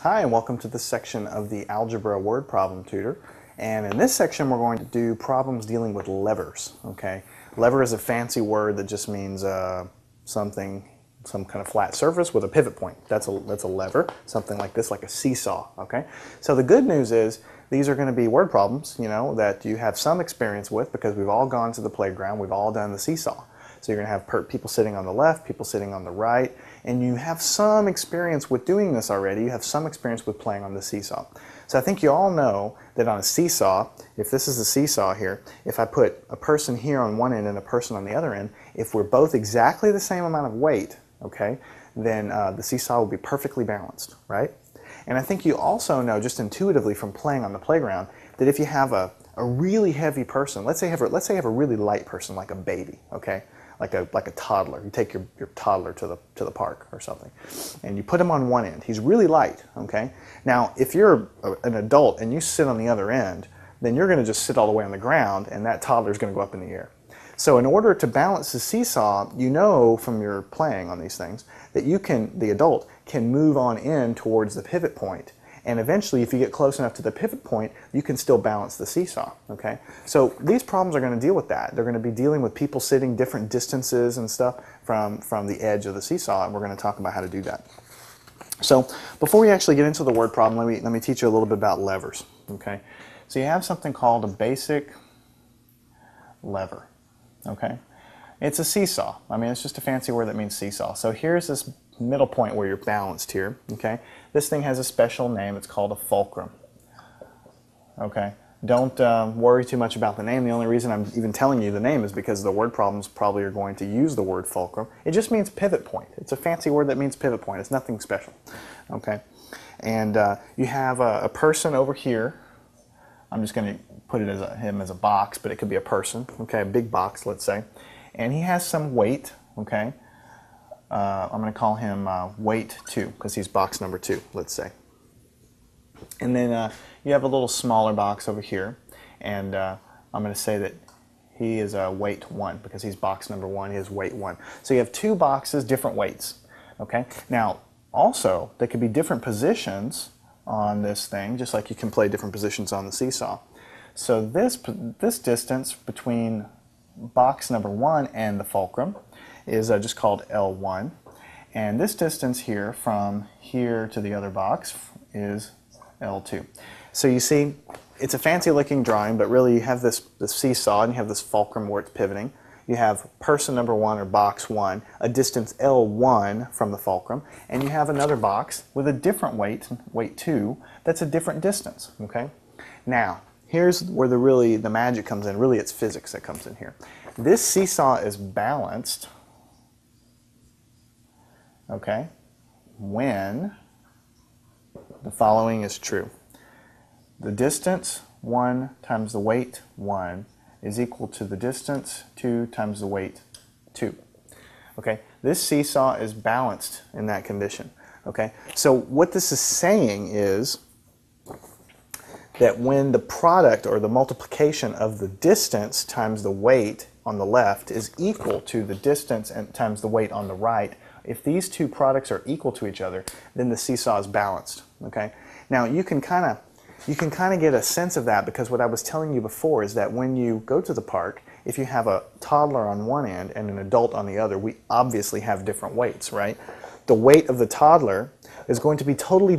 Hi, and welcome to this section of the Algebra Word Problem Tutor. And in this section, we're going to do problems dealing with levers, okay? Lever is a fancy word that just means uh, something, some kind of flat surface with a pivot point. That's a, that's a lever, something like this, like a seesaw, okay? So the good news is these are going to be word problems, you know, that you have some experience with because we've all gone to the playground, we've all done the seesaw. So you're going to have people sitting on the left, people sitting on the right, and you have some experience with doing this already. You have some experience with playing on the seesaw. So I think you all know that on a seesaw, if this is a seesaw here, if I put a person here on one end and a person on the other end, if we're both exactly the same amount of weight, okay, then uh, the seesaw will be perfectly balanced, right? And I think you also know, just intuitively from playing on the playground, that if you have a, a really heavy person, let's say, have a, let's say have a really light person like a baby, okay? Like a like a toddler. You take your, your toddler to the to the park or something, and you put him on one end. He's really light. Okay. Now, if you're a, an adult and you sit on the other end, then you're going to just sit all the way on the ground, and that toddler is going to go up in the air. So in order to balance the seesaw, you know from your playing on these things that you can, the adult, can move on in towards the pivot point and eventually, if you get close enough to the pivot point, you can still balance the seesaw, okay? So these problems are gonna deal with that. They're gonna be dealing with people sitting different distances and stuff from, from the edge of the seesaw, and we're gonna talk about how to do that. So before we actually get into the word problem, let me, let me teach you a little bit about levers, okay? So you have something called a basic lever, okay? It's a seesaw. I mean, it's just a fancy word that means seesaw. So here's this middle point where you're balanced here, okay? This thing has a special name. It's called a fulcrum, okay? Don't uh, worry too much about the name. The only reason I'm even telling you the name is because the word problems probably are going to use the word fulcrum. It just means pivot point. It's a fancy word that means pivot point. It's nothing special, okay? And uh, you have a, a, person over here. I'm just going to put it as a, him as a box, but it could be a person, okay? A big box, let's say. And he has some weight, okay? uh, I'm going to call him uh, weight 2 because he's box number 2, let's say. And then uh, you have a little smaller box over here, and uh, I'm going to say that he is a weight 1 because he's box number 1, he is weight 1. So you have two boxes, different weights. Okay. Now, also, there could be different positions on this thing, just like you can play different positions on the seesaw. So this, this distance between box number 1 and the fulcrum is uh, just called L1. And this distance here from here to the other box is L2. So you see, it's a fancy looking drawing, but really you have this, this seesaw and you have this fulcrum where it's pivoting. You have person number one or box one, a distance L1 from the fulcrum, and you have another box with a different weight, weight two, that's a different distance, okay? Now, here's where the really, the magic comes in. Really, it's physics that comes in here. This seesaw is balanced okay, when the following is true. The distance, 1 times the weight, 1, is equal to the distance, 2 times the weight, 2. Okay, this seesaw is balanced in that condition. Okay, so what this is saying is that when the product or the multiplication of the distance times the weight on the left is equal to the distance and times the weight on the right, if these two products are equal to each other, then the seesaw is balanced, okay? Now you can kind of you can kind of get a sense of that because what I was telling you before is that when you go to the park, if you have a toddler on one end and an adult on the other, we obviously have different weights, right? The weight of the toddler is going to be totally